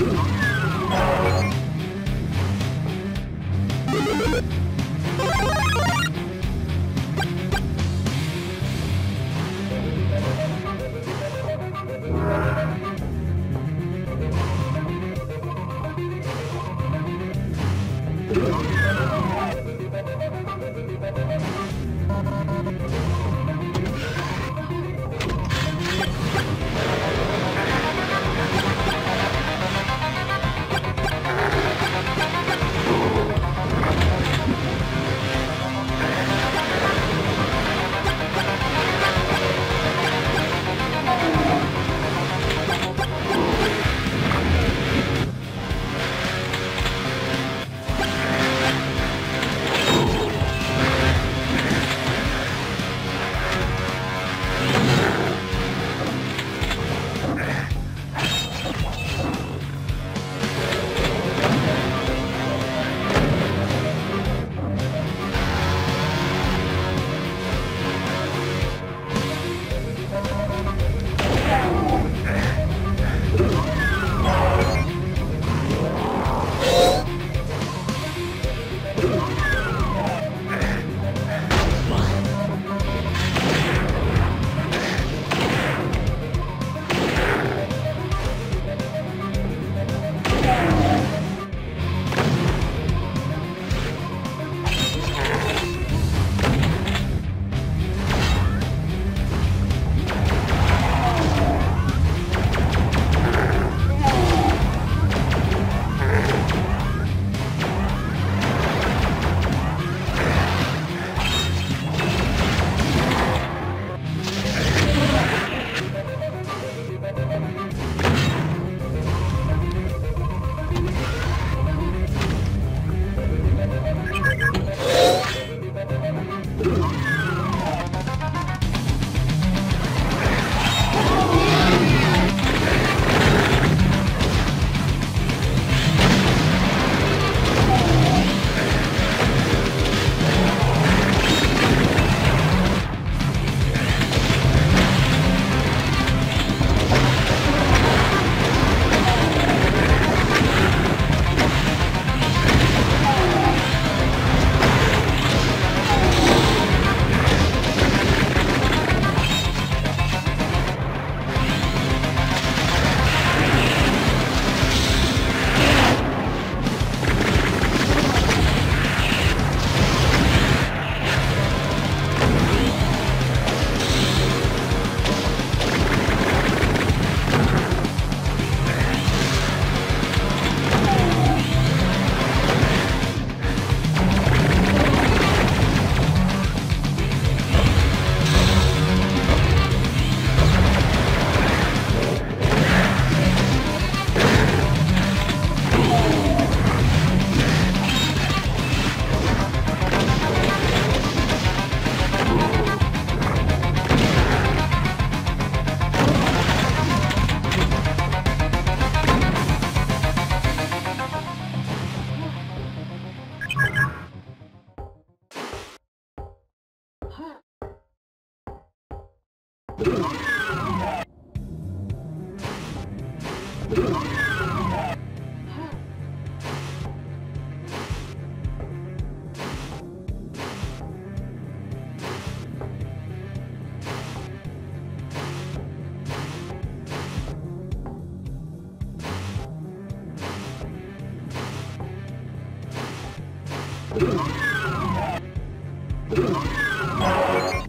Thank you. Come on. Oh!